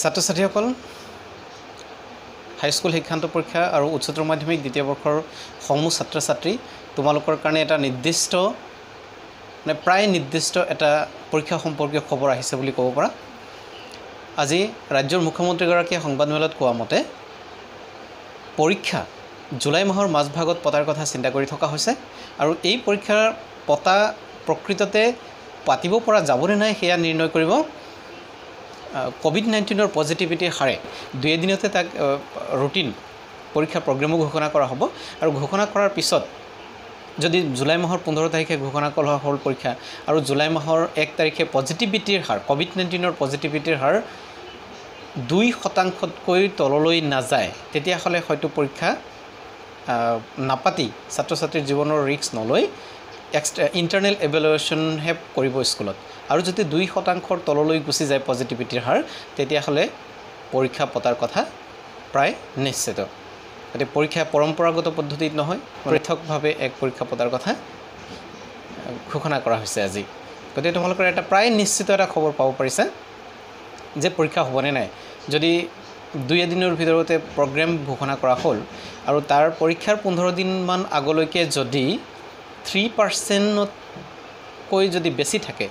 ছাত্ৰ ছাত্ৰীসকল হাইস্কুল শিক্ষান্ত পৰীক্ষা আৰু উচ্চতৰ মাধ্যমিক দ্বিতীয় বৰ্ষৰ সমূহ ছাত্ৰ ছাত্ৰী তোমালোকৰ কাৰণে এটা নিৰ্দিষ্ট মানে প্ৰায় নিৰ্দিষ্ট এটা পৰীক্ষা সম্পৰ্কীয় খবৰ আহিছে বুলি ক'ব পাৰা। আজি ৰাজ্যৰ মুখ্যমন্ত্ৰীগৰাকীয়ে সংবাদমেলত কোৱা মতে পৰীক্ষা জুলাই মাহৰ মাজভাগত পতাৰ কথা চিন্তা কৰি থকা হৈছে আৰু এই পৰীক্ষাৰ পতা প্ৰকৃততে পাতিব পৰা যাবনে নাই সেয়া নিৰ্ণয় কৰিব ক'ভিড নাইণ্টিনৰ পজিটিভিটিৰ হাৰে দুই এদিনতে তাক ৰুটিন পৰীক্ষা প্ৰগ্ৰেমো ঘোষণা কৰা হ'ব। আৰু ঘোষণা কৰাৰ পিছত যদি জুলাই মাহৰ পোন্ধৰ তাৰিখে ঘোষণা কৰা হ'ল পৰীক্ষা আৰু জুলাই মাহৰ এক তাৰিখে পজিটিভিটিৰ হাৰ ক'ভিড নাইণ্টিনৰ পজিটিভিটিৰ হাৰ দুই শতাংশতকৈ তললৈ নাযায় তেতিয়াহ'লে হয়তো পৰীক্ষা নাপাতি ছাত্ৰ ছাত্ৰীৰ জীৱনৰ ৰিস্ক নলৈ এক্সট্ৰা ইণ্টাৰনেল এভেলুৱেশ্যনহে কৰিব স্কুলত। আৰু যদি দুই শতাংশৰ তললৈ গুচি যায় পজিটিভিটিৰ হাৰ তেতিয়াহ'লে পৰীক্ষা পতাৰ কথা প্ৰায় নিশ্চিত। গতিকে পৰীক্ষা পৰম্পৰাগত পদ্ধতিত নহয় পৃথকভাৱে এক পৰীক্ষা পতাৰ কথা ঘোষণা কৰা হৈছে আজি। গতিকে তোমালোকৰ এটা প্ৰায় নিশ্চিত এটা খবৰ পাব পাৰিছা যে পৰীক্ষা হ'বনে নাই। যদি দুই এদিনৰ ভিতৰতে প্ৰগ্ৰেম ঘোষণা কৰা হ'ল আৰু তাৰ পৰীক্ষাৰ পোন্ধৰ দিনমান আগলৈকে যদি থ্ৰী পাৰ্চেণ্টতকৈ যদি বেছি থাকে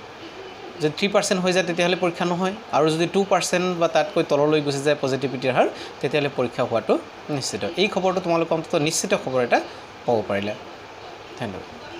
যদি থ্ৰী পাৰ্চেণ্ট হৈ যায় তেতিয়াহ'লে পৰীক্ষা নহয়। আৰু যদি টু পাৰ্চেণ্ট বা তাতকৈ তললৈ গুচি যায় পজিটিভিটিৰ হাৰ তেতিয়াহ'লে পৰীক্ষা হোৱাটো নিশ্চিত। এই খবৰটো তোমালোক অন্ততঃ নিশ্চিত খবৰ এটা পাব পাৰিলে। ধন্যবাদ।